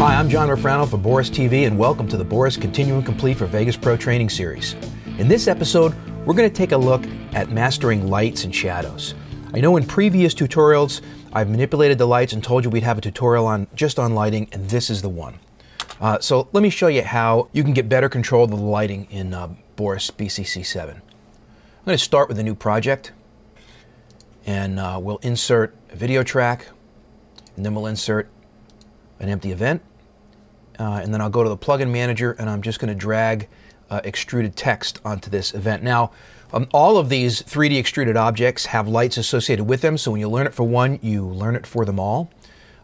Hi, I'm John Rofrano for Boris TV, and welcome to the Boris Continuum Complete for Vegas Pro Training Series. In this episode, we're going to take a look at mastering lights and shadows. I know in previous tutorials, I've manipulated the lights and told you we'd have a tutorial on just on lighting, and this is the one. Uh, so let me show you how you can get better control of the lighting in uh, Boris BCC7. I'm going to start with a new project, and uh, we'll insert a video track, and then we'll insert an empty event, uh, and then I'll go to the plugin manager and I'm just going to drag uh, extruded text onto this event. Now, um, all of these 3D extruded objects have lights associated with them, so when you learn it for one, you learn it for them all.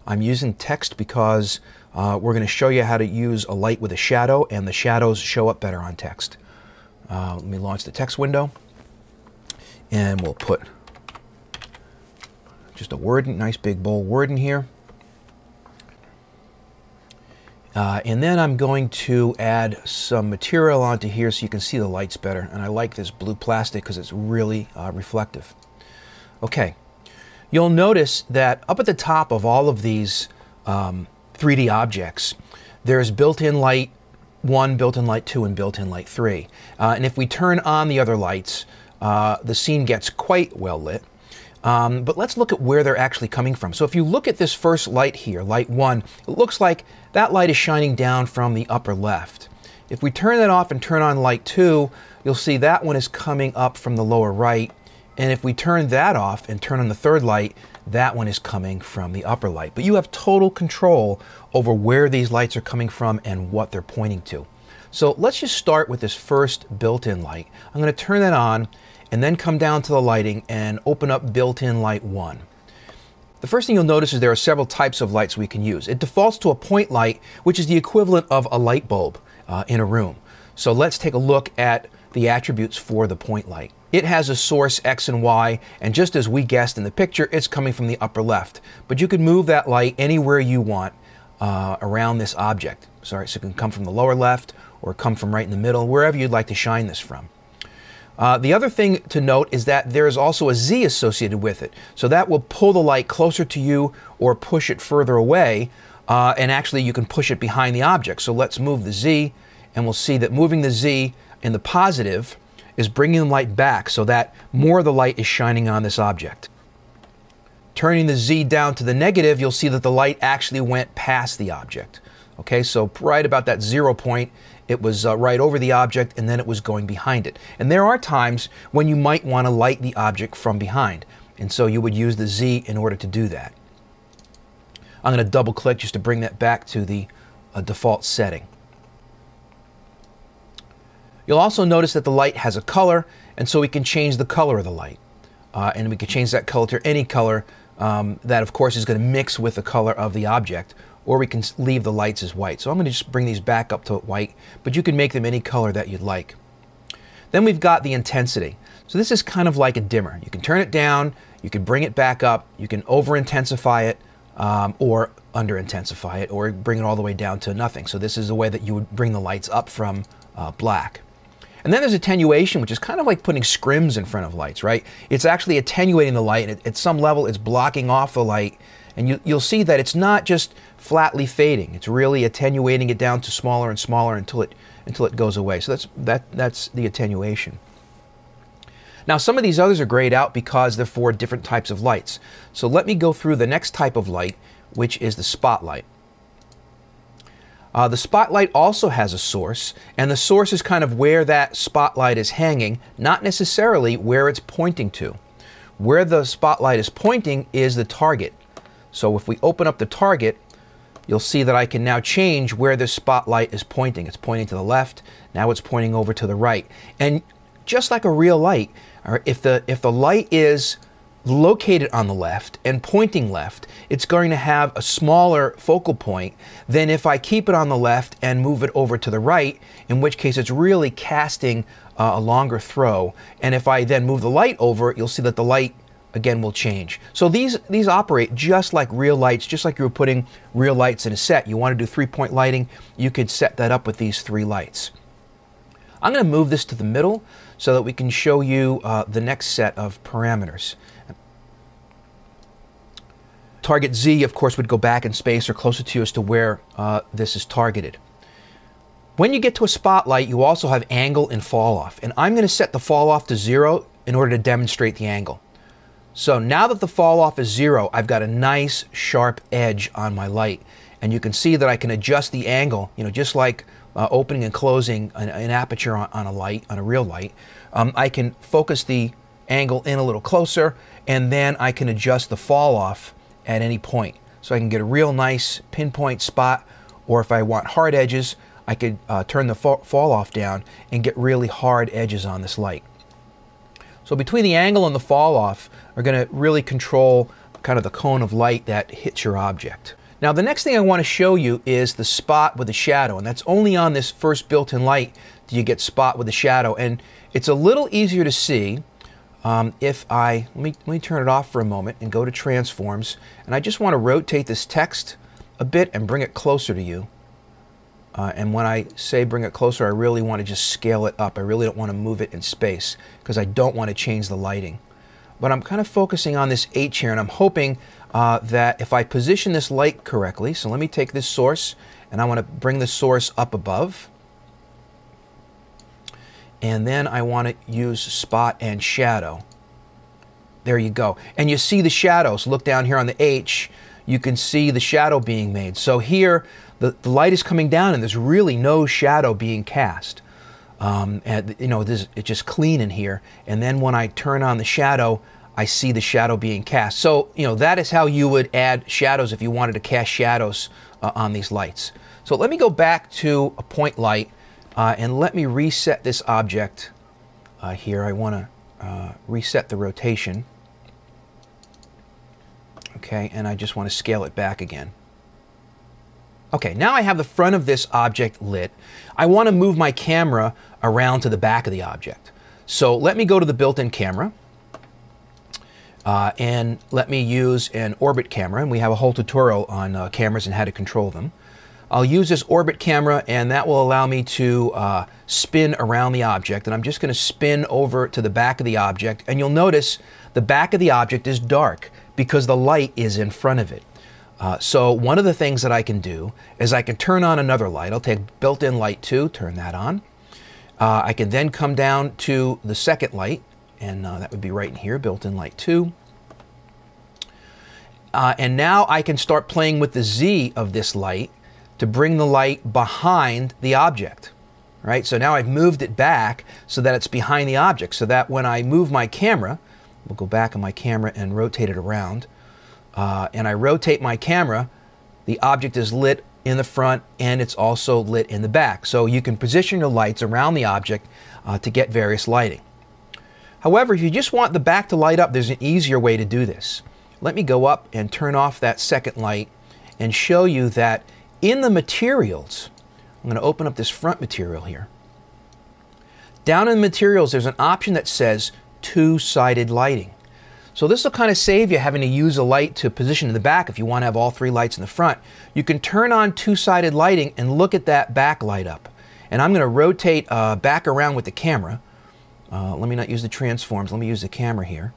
I'm using text because uh, we're going to show you how to use a light with a shadow, and the shadows show up better on text. Uh, let me launch the text window, and we'll put just a word, nice big bold word in here. Uh, and then I'm going to add some material onto here so you can see the lights better. And I like this blue plastic because it's really uh, reflective. Okay, you'll notice that up at the top of all of these um, 3D objects, there's built-in light 1, built-in light 2, and built-in light 3. Uh, and if we turn on the other lights, uh, the scene gets quite well lit. Um, but let's look at where they're actually coming from. So if you look at this first light here, light 1, it looks like that light is shining down from the upper left. If we turn that off and turn on light 2, you'll see that one is coming up from the lower right. And if we turn that off and turn on the third light, that one is coming from the upper light. But you have total control over where these lights are coming from and what they're pointing to. So let's just start with this first built-in light. I'm going to turn that on and then come down to the lighting and open up built-in light 1. The first thing you'll notice is there are several types of lights we can use. It defaults to a point light, which is the equivalent of a light bulb uh, in a room. So let's take a look at the attributes for the point light. It has a source X and Y, and just as we guessed in the picture, it's coming from the upper left. But you can move that light anywhere you want uh, around this object. Sorry, so it can come from the lower left or come from right in the middle, wherever you'd like to shine this from. Uh, the other thing to note is that there is also a Z associated with it. So that will pull the light closer to you or push it further away. Uh, and actually, you can push it behind the object. So let's move the Z, and we'll see that moving the Z in the positive is bringing the light back so that more of the light is shining on this object. Turning the Z down to the negative, you'll see that the light actually went past the object. Okay, so right about that zero point, it was uh, right over the object and then it was going behind it. And there are times when you might want to light the object from behind. And so you would use the Z in order to do that. I'm going to double click just to bring that back to the uh, default setting. You'll also notice that the light has a color, and so we can change the color of the light. Uh, and we can change that color to any color um, that, of course, is going to mix with the color of the object or we can leave the lights as white. So I'm going to just bring these back up to white, but you can make them any color that you'd like. Then we've got the intensity. So this is kind of like a dimmer. You can turn it down, you can bring it back up, you can over intensify it, um, or under intensify it, or bring it all the way down to nothing. So this is the way that you would bring the lights up from uh, black. And then there's attenuation, which is kind of like putting scrims in front of lights, right? It's actually attenuating the light. At, at some level, it's blocking off the light. And you, you'll see that it's not just flatly fading. It's really attenuating it down to smaller and smaller until it until it goes away. So that's that that's the attenuation. Now some of these others are grayed out because they're for different types of lights. So let me go through the next type of light, which is the spotlight. Uh, the spotlight also has a source, and the source is kind of where that spotlight is hanging, not necessarily where it's pointing to. Where the spotlight is pointing is the target. So if we open up the target, you'll see that I can now change where this spotlight is pointing. It's pointing to the left, now it's pointing over to the right. And just like a real light, if the, if the light is located on the left and pointing left, it's going to have a smaller focal point than if I keep it on the left and move it over to the right, in which case it's really casting uh, a longer throw. And if I then move the light over, you'll see that the light again will change. So these, these operate just like real lights, just like you were putting real lights in a set. You want to do three-point lighting, you could set that up with these three lights. I'm going to move this to the middle so that we can show you uh, the next set of parameters. target Z, of course, would go back in space or closer to you as to where uh, this is targeted. When you get to a spotlight, you also have angle and fall off. And I'm going to set the fall off to zero in order to demonstrate the angle. So now that the fall off is zero, I've got a nice sharp edge on my light. And you can see that I can adjust the angle, you know, just like uh, opening and closing an, an aperture on, on, a light, on a real light. Um, I can focus the angle in a little closer, and then I can adjust the fall off at any point. So I can get a real nice pinpoint spot, or if I want hard edges, I could uh, turn the fall off down and get really hard edges on this light. So between the angle and the fall off are going to really control kind of the cone of light that hits your object. Now the next thing I want to show you is the spot with the shadow and that's only on this first built-in light do you get spot with the shadow and it's a little easier to see um, if I, let me, let me turn it off for a moment and go to transforms and I just want to rotate this text a bit and bring it closer to you. Uh, and when I say bring it closer, I really want to just scale it up. I really don't want to move it in space because I don't want to change the lighting. But I'm kind of focusing on this H here and I'm hoping uh, that if I position this light correctly, so let me take this source and I want to bring the source up above. And then I want to use spot and shadow. There you go. And you see the shadows. Look down here on the H. You can see the shadow being made. So here, the, the light is coming down and there's really no shadow being cast. Um, and you know, this, it's just clean in here. And then when I turn on the shadow, I see the shadow being cast. So, you know, that is how you would add shadows if you wanted to cast shadows uh, on these lights. So let me go back to a point light uh, and let me reset this object uh, here. I want to uh, reset the rotation. Okay, and I just want to scale it back again. Okay, now I have the front of this object lit. I want to move my camera around to the back of the object. So let me go to the built-in camera. Uh, and let me use an orbit camera, and we have a whole tutorial on uh, cameras and how to control them. I'll use this orbit camera, and that will allow me to uh, spin around the object. And I'm just going to spin over to the back of the object, and you'll notice the back of the object is dark because the light is in front of it. Uh, so one of the things that I can do is I can turn on another light. I'll take built-in light 2, turn that on. Uh, I can then come down to the second light, and uh, that would be right in here, built-in light 2. Uh, and now I can start playing with the Z of this light to bring the light behind the object. Right? So now I've moved it back so that it's behind the object, so that when I move my camera, we'll go back on my camera and rotate it around, uh, and I rotate my camera, the object is lit in the front and it's also lit in the back. So you can position your lights around the object uh, to get various lighting. However, if you just want the back to light up, there's an easier way to do this. Let me go up and turn off that second light and show you that in the materials, I'm going to open up this front material here. Down in the materials, there's an option that says two-sided lighting. So this will kind of save you having to use a light to position in the back if you want to have all three lights in the front. You can turn on two-sided lighting and look at that back light up. And I'm going to rotate uh, back around with the camera. Uh, let me not use the transforms, let me use the camera here.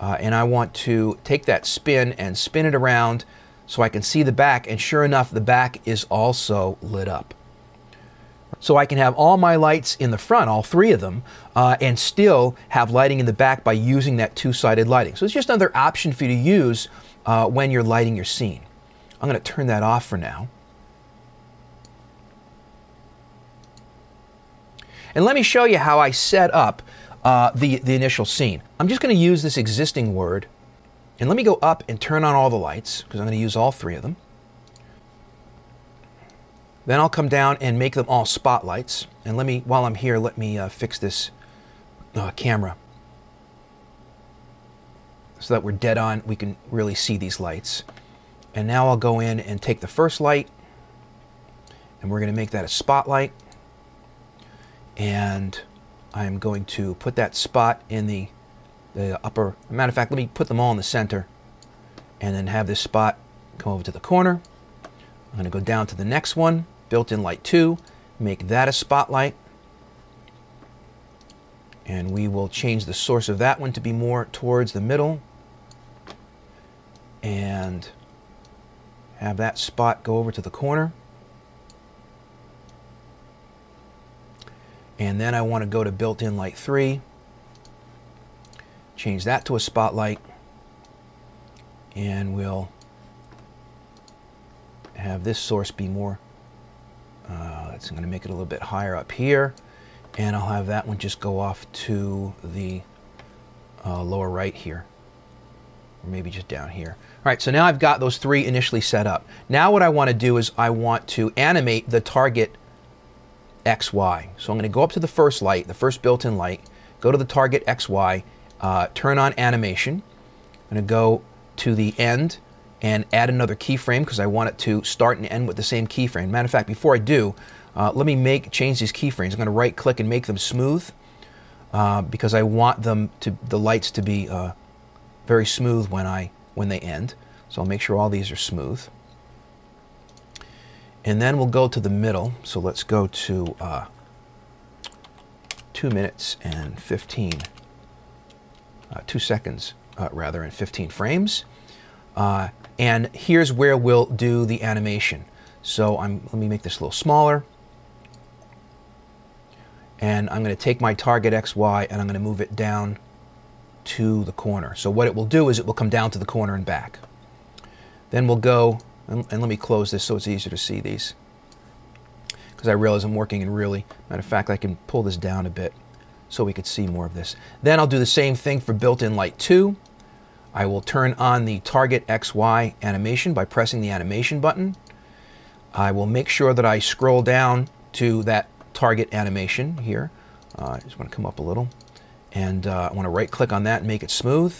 Uh, and I want to take that spin and spin it around so I can see the back, and sure enough, the back is also lit up. So I can have all my lights in the front, all three of them, uh, and still have lighting in the back by using that two-sided lighting. So it's just another option for you to use uh, when you're lighting your scene. I'm going to turn that off for now. And let me show you how I set up uh, the, the initial scene. I'm just going to use this existing word. And let me go up and turn on all the lights, because I'm going to use all three of them. Then I'll come down and make them all spotlights. And let me, while I'm here, let me uh, fix this uh, camera so that we're dead on. We can really see these lights. And now I'll go in and take the first light and we're going to make that a spotlight and I'm going to put that spot in the, the upper, matter of fact, let me put them all in the center and then have this spot come over to the corner. I'm going to go down to the next one, built-in light 2, make that a spotlight. And we will change the source of that one to be more towards the middle. and have that spot go over to the corner. And then I want to go to built-in light 3, change that to a spotlight, and we'll have this source be more, uh, that's going to make it a little bit higher up here, and I'll have that one just go off to the uh, lower right here, or maybe just down here. All right, so now I've got those three initially set up. Now what I want to do is I want to animate the target XY. So I'm going to go up to the first light, the first built-in light, go to the target XY, uh, turn on animation. I'm going to go to the end and add another keyframe because I want it to start and end with the same keyframe. Matter of fact, before I do, uh, let me make change these keyframes. I'm going to right click and make them smooth uh, because I want them to the lights to be uh, very smooth when I when they end. So I'll make sure all these are smooth. And then we'll go to the middle. So let's go to uh, 2 minutes and 15, uh, 2 seconds uh, rather, and 15 frames. Uh, and here's where we'll do the animation. So I'm, let me make this a little smaller. And I'm going to take my target XY and I'm going to move it down to the corner. So what it will do is it will come down to the corner and back. Then we'll go, and, and let me close this so it's easier to see these. Because I realize I'm working in really, matter of fact, I can pull this down a bit so we could see more of this. Then I'll do the same thing for built-in light 2. I will turn on the target XY animation by pressing the animation button. I will make sure that I scroll down to that target animation here. Uh, I just want to come up a little. And uh, I want to right click on that and make it smooth.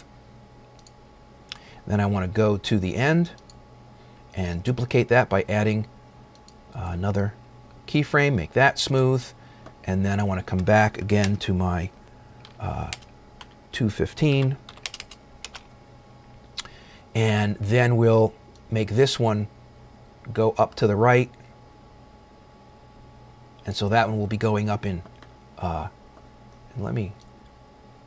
Then I want to go to the end and duplicate that by adding uh, another keyframe, make that smooth. And then I want to come back again to my uh, 215 and then we'll make this one go up to the right. And so that one will be going up in uh, and let me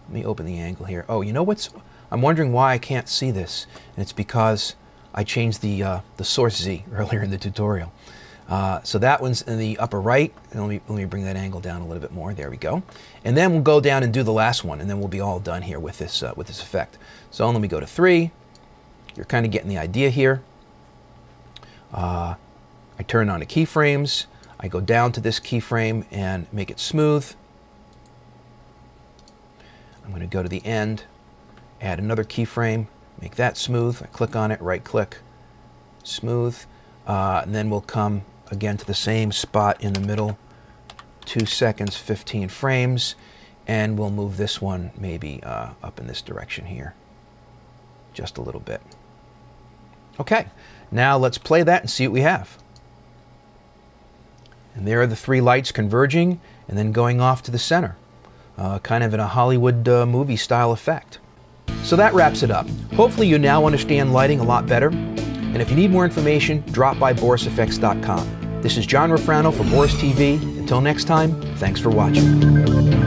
let me open the angle here. Oh you know what's I'm wondering why I can't see this. And it's because I changed the uh, the source Z earlier in the tutorial. Uh, so that one's in the upper right. And let me, let me bring that angle down a little bit more. There we go. And then we'll go down and do the last one. And then we'll be all done here with this uh, with this effect. So let me go to three you're kind of getting the idea here. Uh, I turn on the keyframes. I go down to this keyframe and make it smooth. I'm going to go to the end, add another keyframe, make that smooth. I click on it, right click, smooth. Uh, and then we'll come again to the same spot in the middle, 2 seconds, 15 frames, and we'll move this one maybe uh, up in this direction here, just a little bit. Okay, now let's play that and see what we have. And there are the three lights converging and then going off to the center, uh, kind of in a Hollywood uh, movie style effect. So that wraps it up. Hopefully you now understand lighting a lot better. And if you need more information, drop by borisfx.com. This is John Rofrano for Boris TV. Until next time, thanks for watching.